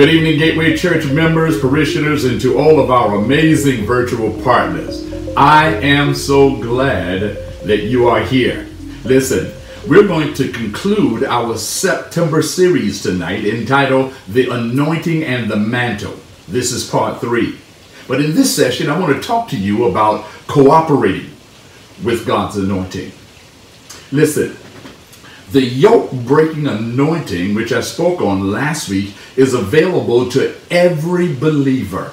Good evening, Gateway Church members, parishioners, and to all of our amazing virtual partners. I am so glad that you are here. Listen, we're going to conclude our September series tonight entitled The Anointing and the Mantle. This is part three. But in this session, I want to talk to you about cooperating with God's anointing. Listen, the yoke breaking anointing, which I spoke on last week, is available to every believer.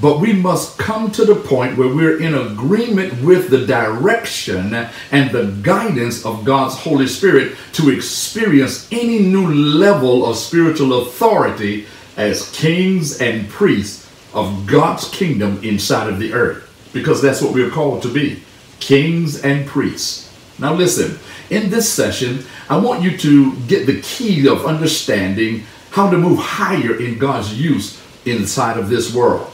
But we must come to the point where we're in agreement with the direction and the guidance of God's Holy Spirit to experience any new level of spiritual authority as kings and priests of God's kingdom inside of the earth. Because that's what we're called to be kings and priests. Now, listen, in this session, I want you to get the key of understanding how to move higher in God's use inside of this world.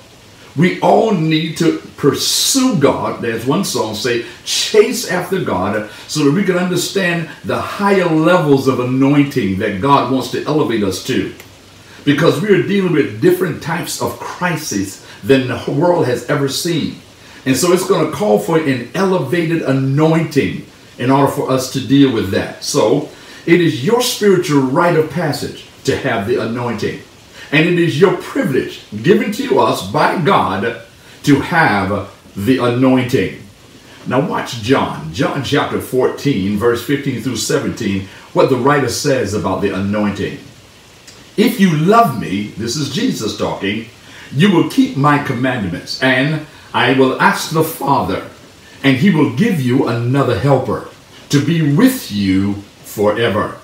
We all need to pursue God. There's one song say, chase after God, so that we can understand the higher levels of anointing that God wants to elevate us to. Because we are dealing with different types of crises than the world has ever seen. And so it's going to call for an elevated anointing in order for us to deal with that. So it is your spiritual rite of passage to have the anointing. And it is your privilege given to us by God to have the anointing. Now watch John, John chapter 14, verse 15 through 17, what the writer says about the anointing. If you love me, this is Jesus talking, you will keep my commandments, and I will ask the Father, and he will give you another helper to be with you forever,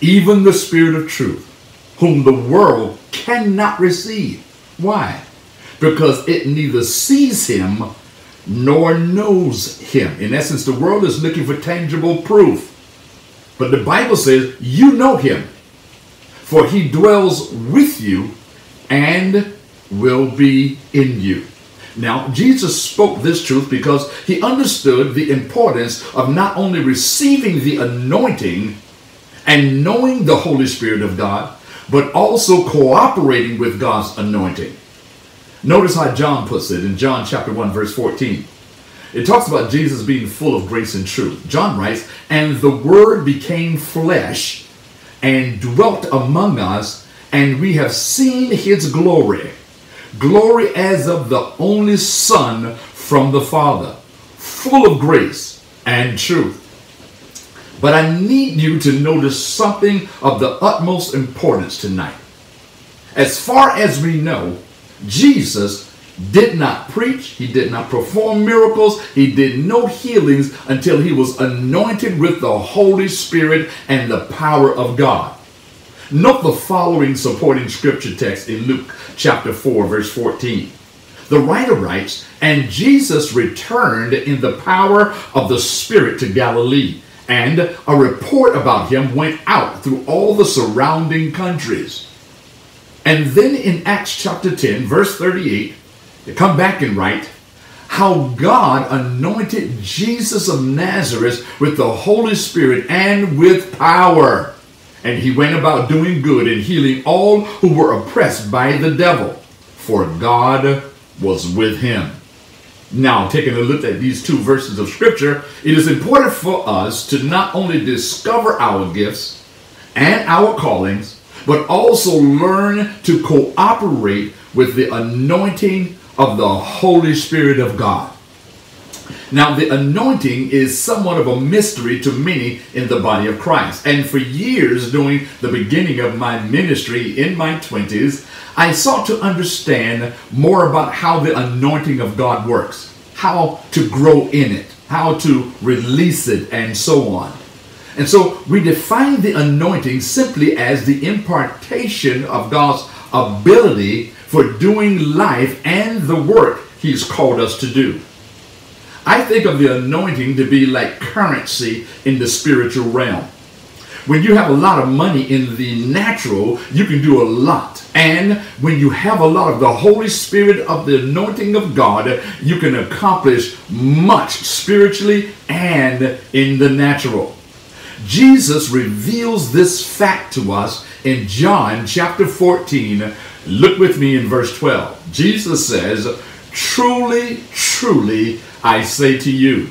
even the Spirit of truth, whom the world cannot receive. Why? Because it neither sees him nor knows him. In essence, the world is looking for tangible proof. But the Bible says, you know him, for he dwells with you and will be in you. Now, Jesus spoke this truth because he understood the importance of not only receiving the anointing and knowing the Holy Spirit of God, but also cooperating with God's anointing. Notice how John puts it in John chapter 1, verse 14. It talks about Jesus being full of grace and truth. John writes, And the Word became flesh and dwelt among us, and we have seen his glory glory as of the only Son from the Father, full of grace and truth. But I need you to notice something of the utmost importance tonight. As far as we know, Jesus did not preach, he did not perform miracles, he did no healings until he was anointed with the Holy Spirit and the power of God. Note the following supporting scripture text in Luke chapter 4, verse 14. The writer writes, And Jesus returned in the power of the Spirit to Galilee, and a report about him went out through all the surrounding countries. And then in Acts chapter 10, verse 38, they come back and write, how God anointed Jesus of Nazareth with the Holy Spirit and with power and he went about doing good and healing all who were oppressed by the devil, for God was with him. Now, taking a look at these two verses of scripture, it is important for us to not only discover our gifts and our callings, but also learn to cooperate with the anointing of the Holy Spirit of God. Now, the anointing is somewhat of a mystery to many in the body of Christ. And for years, during the beginning of my ministry in my 20s, I sought to understand more about how the anointing of God works, how to grow in it, how to release it, and so on. And so we define the anointing simply as the impartation of God's ability for doing life and the work He's called us to do. I think of the anointing to be like currency in the spiritual realm. When you have a lot of money in the natural, you can do a lot. And when you have a lot of the Holy Spirit of the anointing of God, you can accomplish much spiritually and in the natural. Jesus reveals this fact to us in John chapter 14 Look with me in verse 12. Jesus says, Truly, truly, I say to you,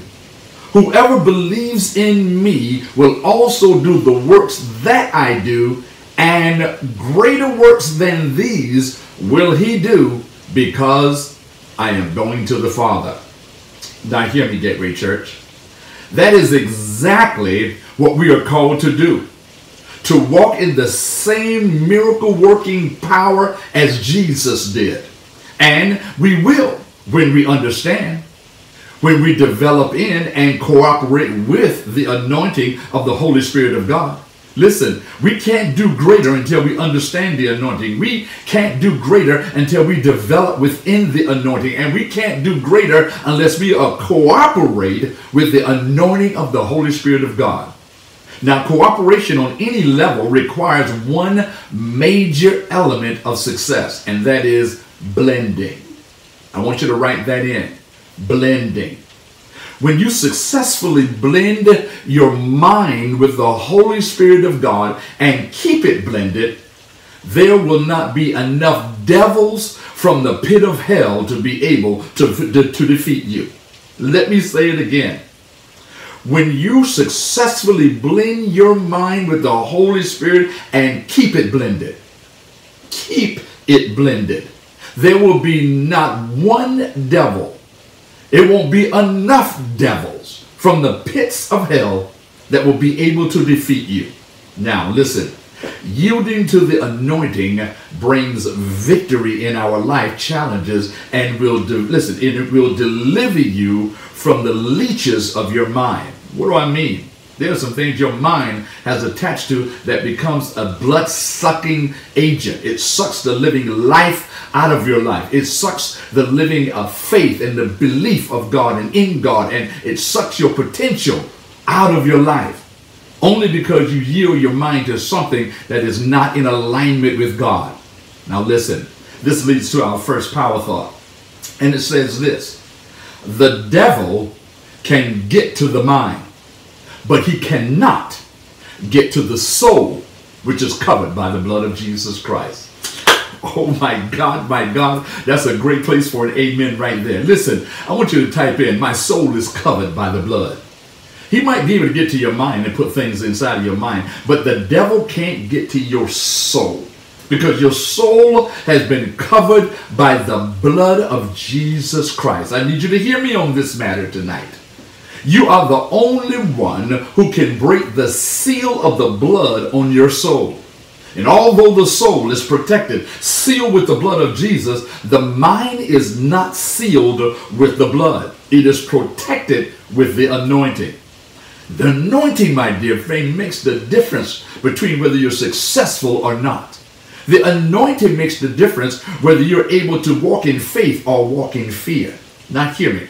whoever believes in me will also do the works that I do, and greater works than these will he do because I am going to the Father. Now, hear me, Gateway Church. That is exactly what we are called to do to walk in the same miracle working power as Jesus did. And we will when we understand, when we develop in and cooperate with the anointing of the Holy Spirit of God. Listen, we can't do greater until we understand the anointing. We can't do greater until we develop within the anointing. And we can't do greater unless we uh, cooperate with the anointing of the Holy Spirit of God. Now, cooperation on any level requires one major element of success, and that is blending. I want you to write that in. Blending. When you successfully blend your mind with the Holy Spirit of God and keep it blended, there will not be enough devils from the pit of hell to be able to, to, to defeat you. Let me say it again. When you successfully blend your mind with the Holy Spirit and keep it blended, keep it blended, there will be not one devil it won't be enough devils from the pits of hell that will be able to defeat you. Now, listen. Yielding to the anointing brings victory in our life challenges and will do, listen, it will deliver you from the leeches of your mind. What do I mean? There are some things your mind has attached to that becomes a blood sucking agent. It sucks the living life out of your life. It sucks the living of faith and the belief of God and in God, and it sucks your potential out of your life only because you yield your mind to something that is not in alignment with God. Now, listen, this leads to our first power thought, and it says this the devil can get to the mind but he cannot get to the soul, which is covered by the blood of Jesus Christ. Oh my God, my God, that's a great place for an amen right there. Listen, I want you to type in, my soul is covered by the blood. He might be able to get to your mind and put things inside of your mind, but the devil can't get to your soul because your soul has been covered by the blood of Jesus Christ. I need you to hear me on this matter tonight. You are the only one who can break the seal of the blood on your soul. And although the soul is protected, sealed with the blood of Jesus, the mind is not sealed with the blood. It is protected with the anointing. The anointing, my dear friend, makes the difference between whether you're successful or not. The anointing makes the difference whether you're able to walk in faith or walk in fear. Now, hear me.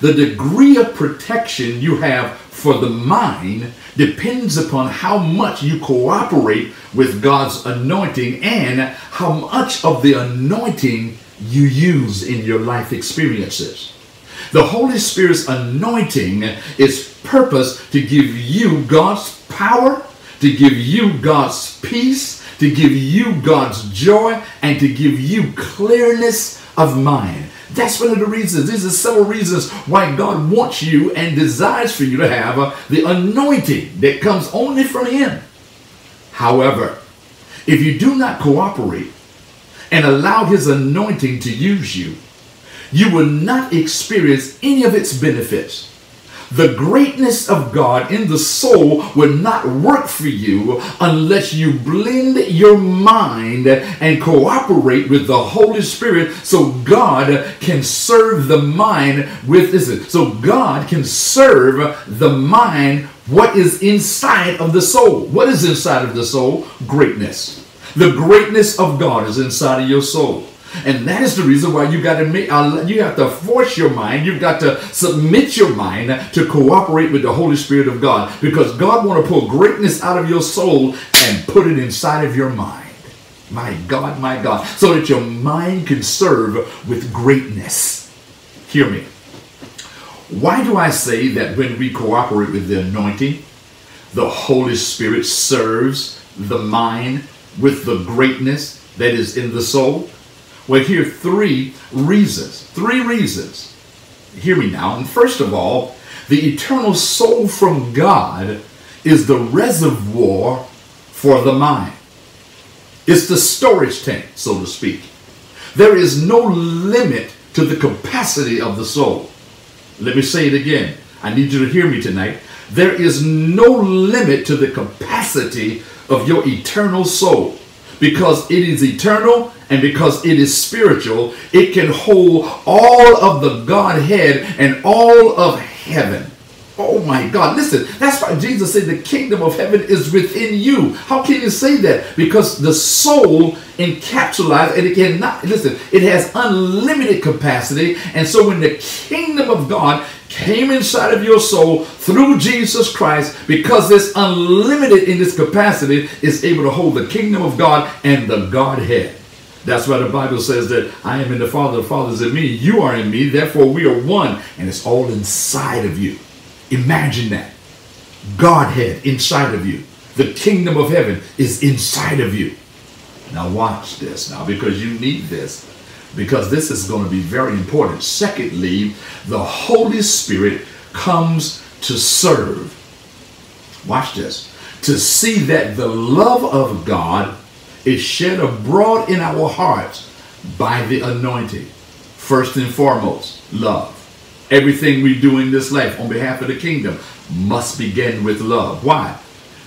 The degree of protection you have for the mind depends upon how much you cooperate with God's anointing and how much of the anointing you use in your life experiences. The Holy Spirit's anointing is purpose to give you God's power, to give you God's peace, to give you God's joy, and to give you clearness of mind. That's one of the reasons. These are several reasons why God wants you and desires for you to have uh, the anointing that comes only from Him. However, if you do not cooperate and allow His anointing to use you, you will not experience any of its benefits the greatness of God in the soul will not work for you unless you blend your mind and cooperate with the Holy Spirit so God can serve the mind with this. So God can serve the mind what is inside of the soul. What is inside of the soul? Greatness. The greatness of God is inside of your soul. And that is the reason why you got to make, uh, you have to force your mind, you've got to submit your mind to cooperate with the Holy Spirit of God because God want to pull greatness out of your soul and put it inside of your mind. My God, my God, so that your mind can serve with greatness. Hear me. Why do I say that when we cooperate with the anointing, the Holy Spirit serves the mind with the greatness that is in the soul? Well, here are three reasons. Three reasons. Hear me now. And first of all, the eternal soul from God is the reservoir for the mind. It's the storage tank, so to speak. There is no limit to the capacity of the soul. Let me say it again. I need you to hear me tonight. There is no limit to the capacity of your eternal soul because it is eternal and because it is spiritual. It can hold all of the Godhead and all of heaven. Oh my God, listen, that's why Jesus said the kingdom of heaven is within you. How can you say that? Because the soul encapsulates and it cannot, listen, it has unlimited capacity. And so when the kingdom of God came inside of your soul through Jesus Christ, because it's unlimited in its capacity, is able to hold the kingdom of God and the Godhead. That's why the Bible says that I am in the Father, the Father is in me, you are in me, therefore we are one, and it's all inside of you. Imagine that. Godhead inside of you. The kingdom of heaven is inside of you. Now watch this now because you need this because this is going to be very important. Secondly, the Holy Spirit comes to serve. Watch this. To see that the love of God is shed abroad in our hearts by the anointing. First and foremost, love. Everything we do in this life on behalf of the kingdom must begin with love. Why?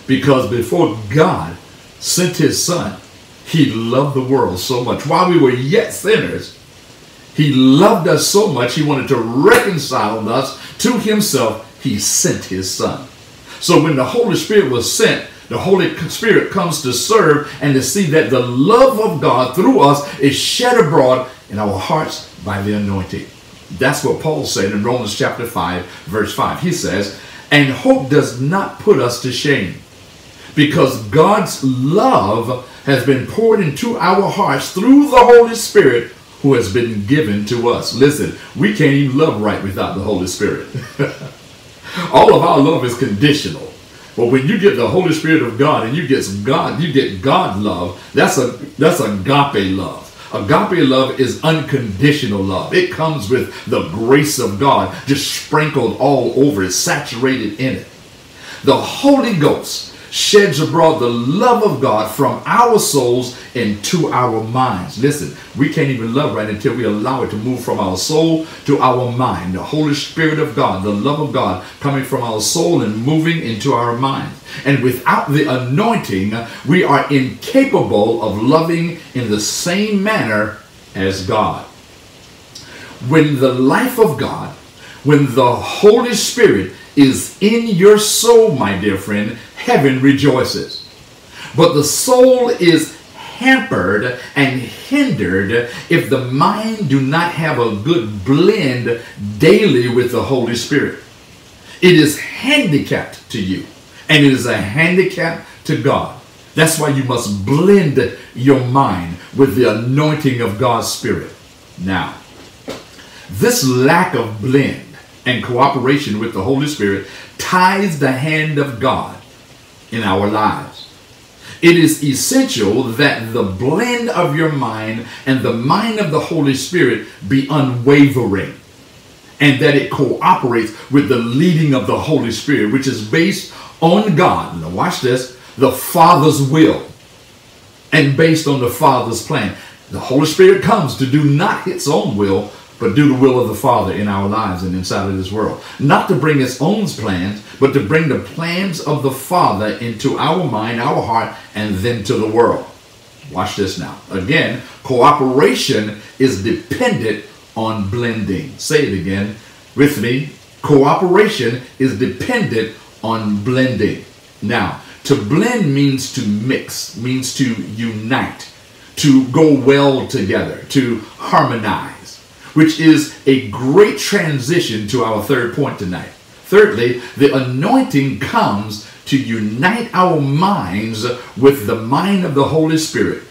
Because before God sent his son, he loved the world so much. While we were yet sinners, he loved us so much, he wanted to reconcile us to himself. He sent his son. So when the Holy Spirit was sent, the Holy Spirit comes to serve and to see that the love of God through us is shed abroad in our hearts by the anointing. That's what Paul said in Romans chapter 5, verse 5. He says, And hope does not put us to shame, because God's love has been poured into our hearts through the Holy Spirit who has been given to us. Listen, we can't even love right without the Holy Spirit. All of our love is conditional. But when you get the Holy Spirit of God and you get God, you get God love, that's a that's agape love. Agape love is unconditional love. It comes with the grace of God just sprinkled all over it, saturated in it. The Holy Ghost sheds abroad the love of God from our souls into our minds. Listen, we can't even love right until we allow it to move from our soul to our mind. The Holy Spirit of God, the love of God coming from our soul and moving into our mind. And without the anointing, we are incapable of loving in the same manner as God. When the life of God, when the Holy Spirit is in your soul, my dear friend, heaven rejoices. But the soul is hampered and hindered if the mind do not have a good blend daily with the Holy Spirit. It is handicapped to you and it is a handicap to God. That's why you must blend your mind with the anointing of God's Spirit. Now, this lack of blend and cooperation with the Holy Spirit ties the hand of God in our lives. It is essential that the blend of your mind and the mind of the Holy Spirit be unwavering and that it cooperates with the leading of the Holy Spirit, which is based on God. Now, watch this the Father's will and based on the Father's plan. The Holy Spirit comes to do not its own will, but do the will of the Father in our lives and inside of this world. Not to bring its own plans, but to bring the plans of the Father into our mind, our heart, and then to the world. Watch this now. Again, cooperation is dependent on blending. Say it again with me. Cooperation is dependent on blending. Now, to blend means to mix, means to unite, to go well together, to harmonize which is a great transition to our third point tonight. Thirdly, the anointing comes to unite our minds with the mind of the Holy Spirit,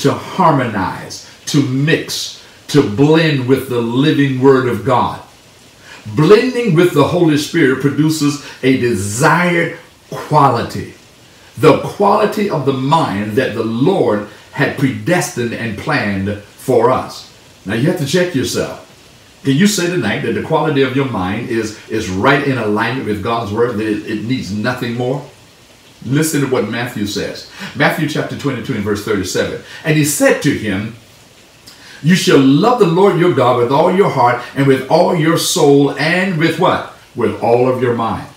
to harmonize, to mix, to blend with the living Word of God. Blending with the Holy Spirit produces a desired quality, the quality of the mind that the Lord had predestined and planned for us. Now you have to check yourself. Can you say tonight that the quality of your mind is, is right in alignment with God's word, that it, it needs nothing more? Listen to what Matthew says. Matthew chapter 22 and verse 37. And he said to him, You shall love the Lord your God with all your heart and with all your soul and with what? With all of your mind.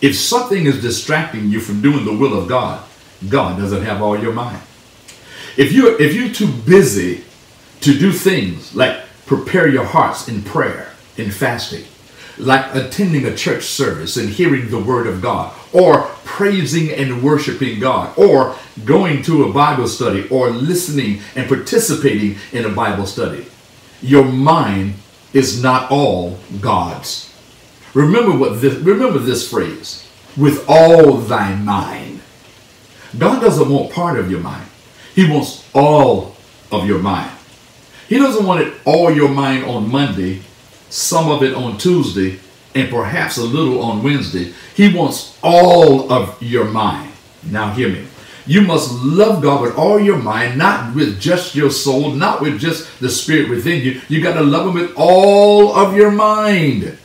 If something is distracting you from doing the will of God, God doesn't have all your mind. If you're if you're too busy to do things like prepare your hearts in prayer, in fasting, like attending a church service and hearing the word of God, or praising and worshiping God, or going to a Bible study, or listening and participating in a Bible study. Your mind is not all God's. Remember what this remember this phrase, with all thy mind. God doesn't want part of your mind. He wants all of your mind. He doesn't want it all your mind on Monday, some of it on Tuesday, and perhaps a little on Wednesday. He wants all of your mind. Now hear me. You must love God with all your mind, not with just your soul, not with just the spirit within you. You got to love him with all of your mind.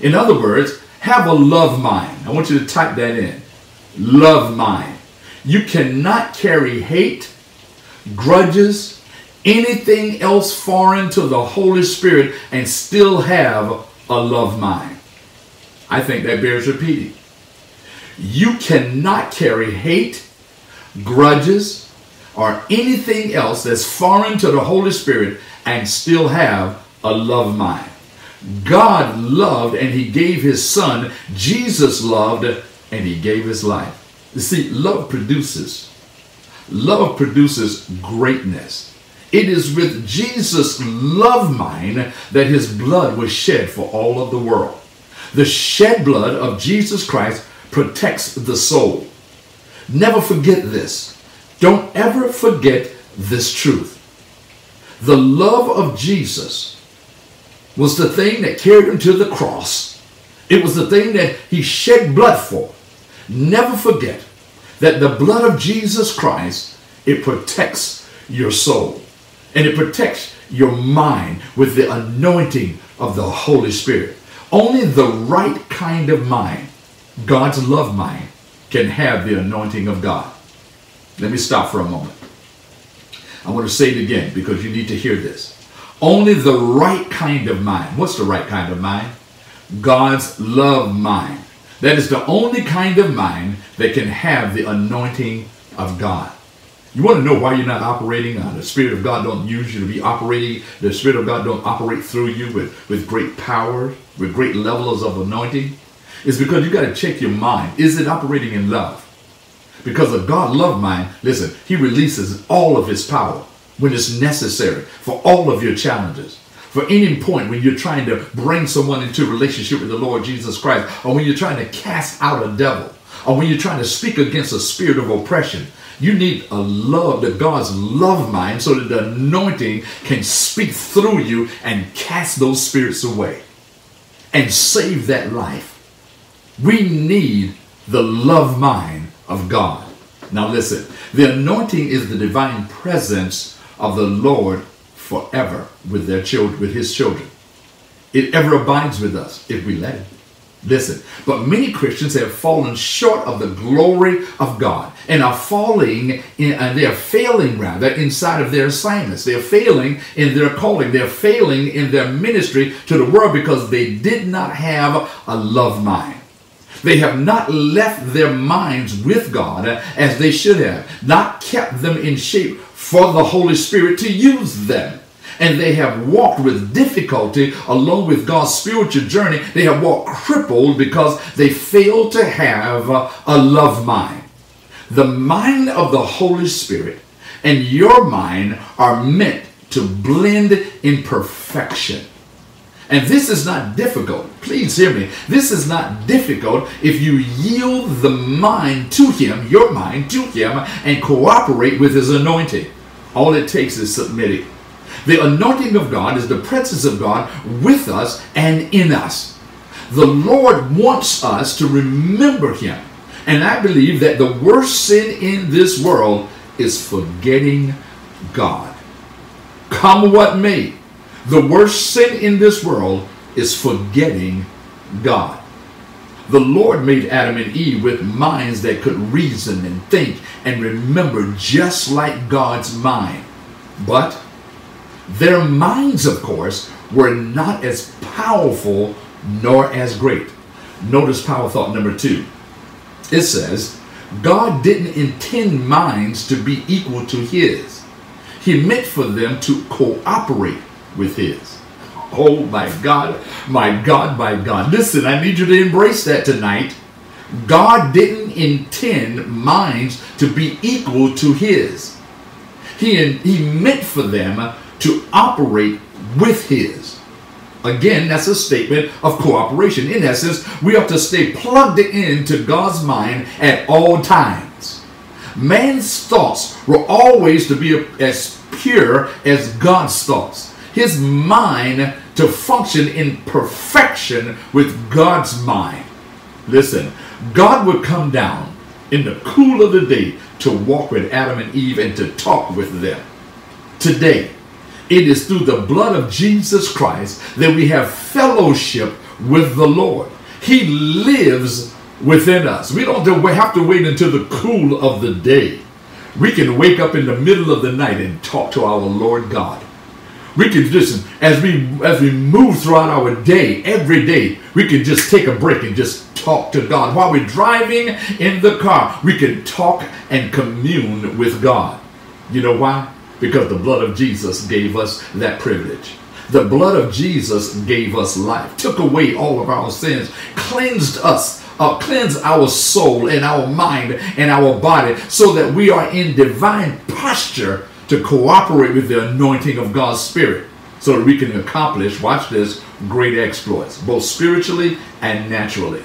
In other words, have a love mind. I want you to type that in. Love mind. You cannot carry hate, grudges, anything else foreign to the Holy Spirit and still have a love mind. I think that bears repeating. You cannot carry hate, grudges, or anything else that's foreign to the Holy Spirit and still have a love mind. God loved and he gave his son. Jesus loved and he gave his life. You see, love produces. Love produces greatness. It is with Jesus' love mind that his blood was shed for all of the world. The shed blood of Jesus Christ protects the soul. Never forget this. Don't ever forget this truth. The love of Jesus was the thing that carried him to the cross. It was the thing that he shed blood for. Never forget that the blood of Jesus Christ, it protects your soul and it protects your mind with the anointing of the Holy Spirit. Only the right kind of mind, God's love mind, can have the anointing of God. Let me stop for a moment. I want to say it again because you need to hear this. Only the right kind of mind. What's the right kind of mind? God's love mind. That is the only kind of mind that can have the anointing of God. You want to know why you're not operating? Uh, the Spirit of God don't use you to be operating. The Spirit of God don't operate through you with, with great power, with great levels of anointing. It's because you got to check your mind. Is it operating in love? Because a God love mind, listen, he releases all of his power when it's necessary for all of your challenges. For any point when you're trying to bring someone into relationship with the Lord Jesus Christ, or when you're trying to cast out a devil, or when you're trying to speak against a spirit of oppression, you need a love, the God's love mind, so that the anointing can speak through you and cast those spirits away and save that life. We need the love mind of God. Now listen, the anointing is the divine presence of the Lord forever with their children, with his children. It ever abides with us if we let it. Listen, but many Christians have fallen short of the glory of God and are falling in, and they are failing rather inside of their assignments. They're failing in their calling. They're failing in their ministry to the world because they did not have a love mind. They have not left their minds with God as they should have, not kept them in shape for the Holy Spirit to use them and they have walked with difficulty along with God's spiritual journey. They have walked crippled because they failed to have a love mind. The mind of the Holy Spirit and your mind are meant to blend in perfection. And this is not difficult. Please hear me. This is not difficult if you yield the mind to Him, your mind to Him, and cooperate with His anointing. All it takes is submitting. The anointing of God is the presence of God with us and in us. The Lord wants us to remember Him. And I believe that the worst sin in this world is forgetting God. Come what may, the worst sin in this world is forgetting God. The Lord made Adam and Eve with minds that could reason and think and remember just like God's mind. But their minds, of course, were not as powerful nor as great. Notice power thought number two. It says, God didn't intend minds to be equal to his. He meant for them to cooperate with his. Oh my God, my God, my God. Listen, I need you to embrace that tonight. God didn't intend minds to be equal to his. He, he meant for them to operate with his. Again, that's a statement of cooperation. In essence, we have to stay plugged into God's mind at all times. Man's thoughts were always to be as pure as God's thoughts. His mind to function in perfection with God's mind. Listen, God would come down in the cool of the day to walk with Adam and Eve and to talk with them. Today, it is through the blood of Jesus Christ that we have fellowship with the Lord. He lives within us. We don't have to wait until the cool of the day. We can wake up in the middle of the night and talk to our Lord God. We can listen as we as we move throughout our day, every day, we can just take a break and just talk to God. While we're driving in the car, we can talk and commune with God. You know why? Because the blood of Jesus gave us that privilege. The blood of Jesus gave us life, took away all of our sins, cleansed us, uh, cleansed our soul and our mind and our body so that we are in divine posture to cooperate with the anointing of God's Spirit so that we can accomplish, watch this, great exploits, both spiritually and naturally.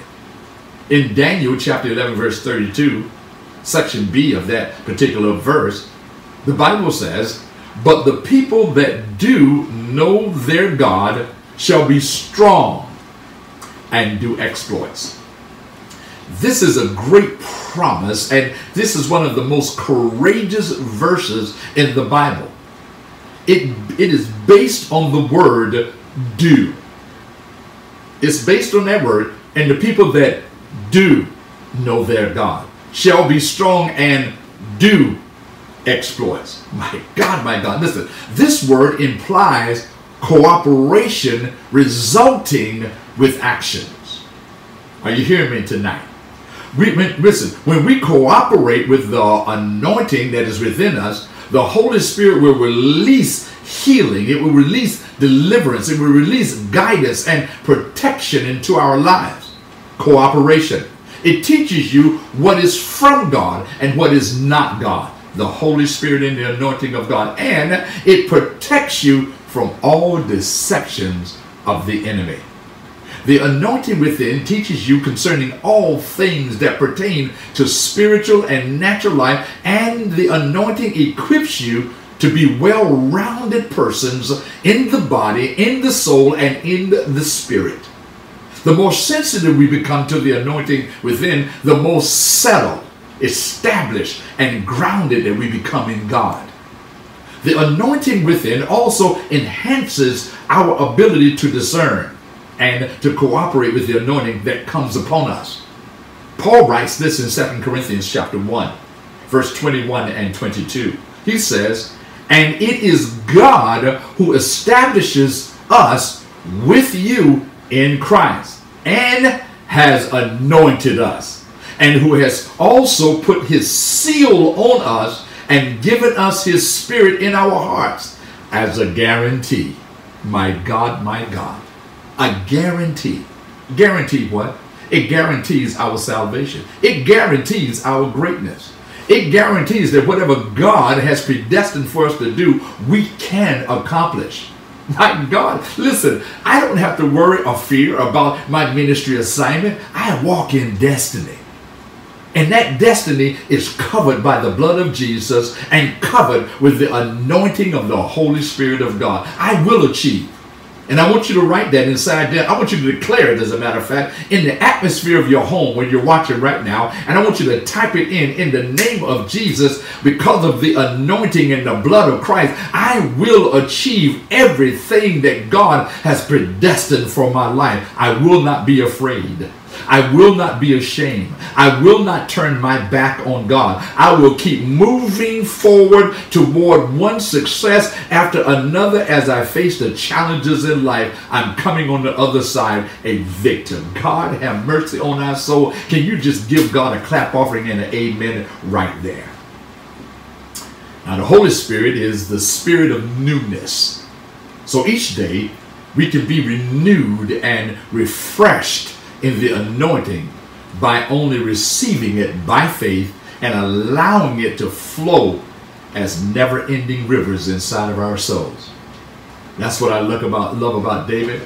In Daniel chapter 11, verse 32, section B of that particular verse, the Bible says, But the people that do know their God shall be strong and do exploits. This is a great promise, and this is one of the most courageous verses in the Bible. It, it is based on the word do. It's based on that word, and the people that do know their God shall be strong and do exploits. My God, my God. Listen, this word implies cooperation resulting with actions. Are you hearing me tonight? We, listen, when we cooperate with the anointing that is within us, the Holy Spirit will release healing, it will release deliverance, it will release guidance and protection into our lives. Cooperation. It teaches you what is from God and what is not God the Holy Spirit and the anointing of God. And it protects you from all deceptions of the enemy. The anointing within teaches you concerning all things that pertain to spiritual and natural life, and the anointing equips you to be well-rounded persons in the body, in the soul, and in the spirit. The more sensitive we become to the anointing within, the more settled established and grounded that we become in God. The anointing within also enhances our ability to discern and to cooperate with the anointing that comes upon us. Paul writes this in 2 Corinthians chapter 1, verse 21 and 22. He says, And it is God who establishes us with you in Christ and has anointed us and who has also put his seal on us and given us his spirit in our hearts as a guarantee. My God, my God. A guarantee. Guarantee what? It guarantees our salvation. It guarantees our greatness. It guarantees that whatever God has predestined for us to do, we can accomplish. My God, listen, I don't have to worry or fear about my ministry assignment. I walk in destiny. And that destiny is covered by the blood of Jesus and covered with the anointing of the Holy Spirit of God. I will achieve. And I want you to write that inside there. I want you to declare it, as a matter of fact, in the atmosphere of your home when you're watching right now. And I want you to type it in, in the name of Jesus, because of the anointing and the blood of Christ. I will achieve everything that God has predestined for my life. I will not be afraid. I will not be ashamed. I will not turn my back on God. I will keep moving forward toward one success after another as I face the challenges in life. I'm coming on the other side a victor. God have mercy on our soul. Can you just give God a clap offering and an amen right there? Now, the Holy Spirit is the spirit of newness. So each day we can be renewed and refreshed in the anointing by only receiving it by faith and allowing it to flow as never-ending rivers inside of our souls. That's what I look about, love about David.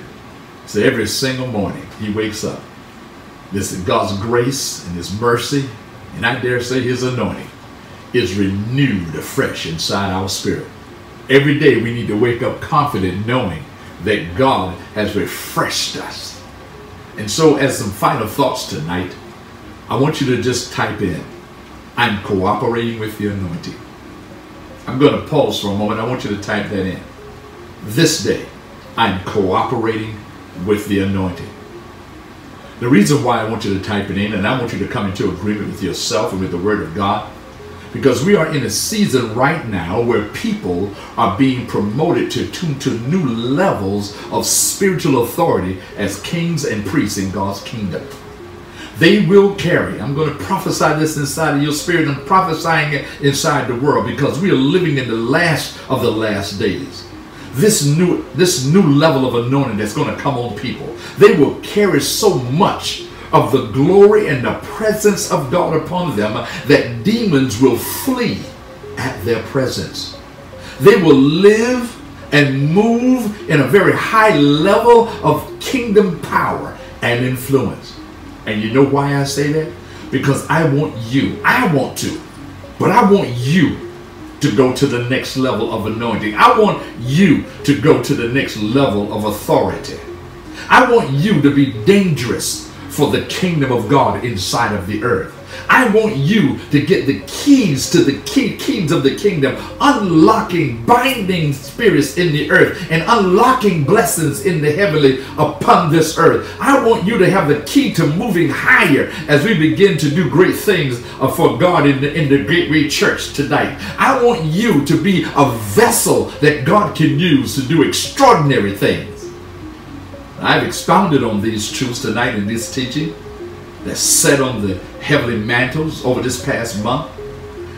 So every single morning he wakes up. This God's grace and his mercy, and I dare say his anointing is renewed afresh inside our spirit. Every day we need to wake up confident knowing that God has refreshed us and so as some final thoughts tonight, I want you to just type in, I'm cooperating with the anointing. I'm going to pause for a moment. I want you to type that in. This day, I'm cooperating with the anointing. The reason why I want you to type it in and I want you to come into agreement with yourself and with the Word of God because we are in a season right now where people are being promoted to, to, to new levels of spiritual authority as kings and priests in God's kingdom. They will carry. I'm going to prophesy this inside of your spirit and prophesying it inside the world because we are living in the last of the last days this new this new level of anointing that's going to come on people they will carry so much of the glory and the presence of God upon them that demons will flee at their presence. They will live and move in a very high level of kingdom power and influence. And you know why I say that? Because I want you, I want to, but I want you to go to the next level of anointing. I want you to go to the next level of authority. I want you to be dangerous for the kingdom of God inside of the earth. I want you to get the keys to the key, keys of the kingdom, unlocking binding spirits in the earth and unlocking blessings in the heavenly upon this earth. I want you to have the key to moving higher as we begin to do great things uh, for God in the, in the Gateway Church tonight. I want you to be a vessel that God can use to do extraordinary things. I've expounded on these truths tonight in this teaching that's set on the heavenly mantles over this past month.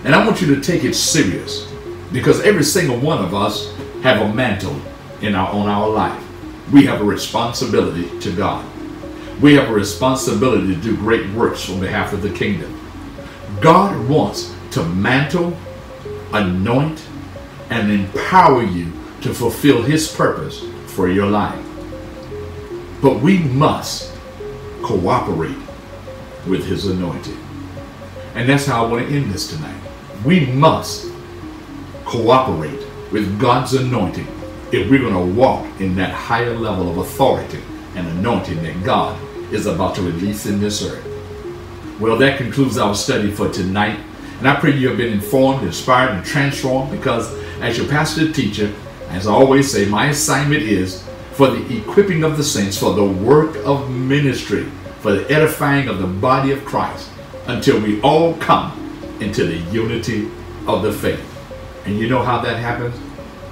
And I want you to take it serious because every single one of us have a mantle in our on our life. We have a responsibility to God. We have a responsibility to do great works on behalf of the kingdom. God wants to mantle, anoint, and empower you to fulfill his purpose for your life. But we must cooperate with his anointing. And that's how I want to end this tonight. We must cooperate with God's anointing if we're going to walk in that higher level of authority and anointing that God is about to release in this earth. Well, that concludes our study for tonight. And I pray you have been informed, inspired, and transformed because as your pastor teacher, as I always say, my assignment is for the equipping of the saints, for the work of ministry, for the edifying of the body of Christ, until we all come into the unity of the faith. And you know how that happens?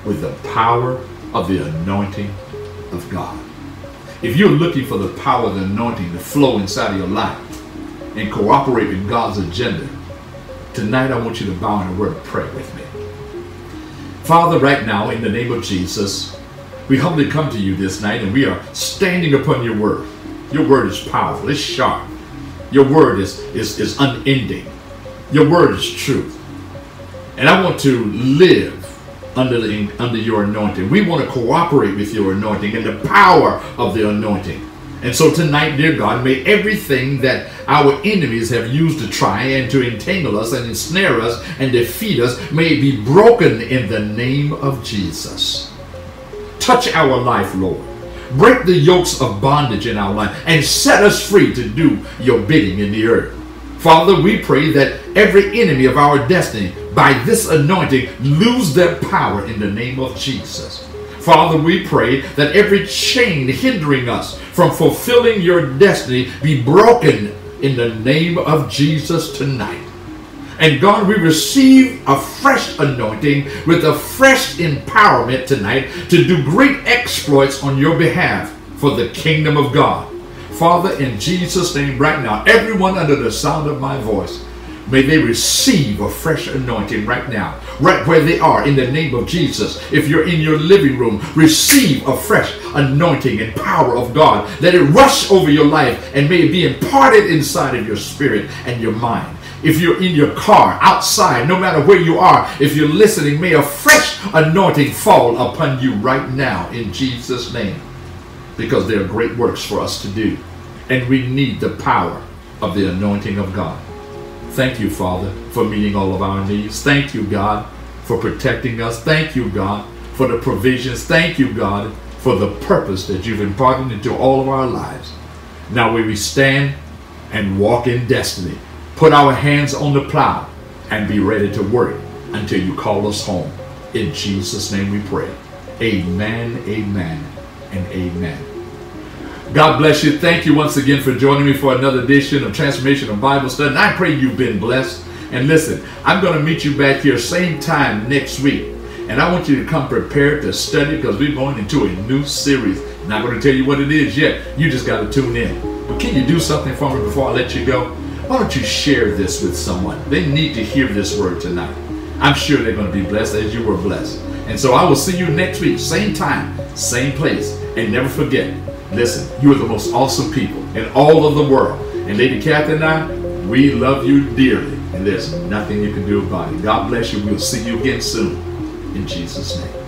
With the power of the anointing of God. If you're looking for the power of the anointing to flow inside of your life and cooperate with God's agenda, tonight I want you to bow in a word of prayer with me. Father, right now, in the name of Jesus, we humbly come to you this night and we are standing upon your word. Your word is powerful, it's sharp. Your word is, is, is unending. Your word is truth. And I want to live under, the, under your anointing. We want to cooperate with your anointing and the power of the anointing. And so tonight, dear God, may everything that our enemies have used to try and to entangle us and ensnare us and defeat us may be broken in the name of Jesus. Touch our life, Lord. break the yokes of bondage in our life, and set us free to do your bidding in the earth. Father, we pray that every enemy of our destiny, by this anointing, lose their power in the name of Jesus. Father, we pray that every chain hindering us from fulfilling your destiny be broken in the name of Jesus tonight. And God, we receive a fresh anointing with a fresh empowerment tonight to do great exploits on your behalf for the kingdom of God. Father, in Jesus' name, right now, everyone under the sound of my voice, may they receive a fresh anointing right now, right where they are, in the name of Jesus. If you're in your living room, receive a fresh anointing and power of God. Let it rush over your life and may it be imparted inside of your spirit and your mind if you're in your car, outside, no matter where you are, if you're listening, may a fresh anointing fall upon you right now in Jesus' name. Because there are great works for us to do. And we need the power of the anointing of God. Thank you, Father, for meeting all of our needs. Thank you, God, for protecting us. Thank you, God, for the provisions. Thank you, God, for the purpose that you've imparted into all of our lives. Now where we stand and walk in destiny put our hands on the plow and be ready to work until you call us home. In Jesus' name we pray. Amen, amen, and amen. God bless you. Thank you once again for joining me for another edition of Transformation of Bible Study. And I pray you've been blessed. And listen, I'm going to meet you back here same time next week. And I want you to come prepared to study because we're going into a new series. I'm not going to tell you what it is yet. You just got to tune in. But can you do something for me before I let you go? Why don't you share this with someone? They need to hear this word tonight. I'm sure they're going to be blessed as you were blessed. And so I will see you next week, same time, same place. And never forget, listen, you are the most awesome people in all of the world. And Lady Kathy and I, we love you dearly. And there's nothing you can do about it. God bless you. We'll see you again soon. In Jesus' name.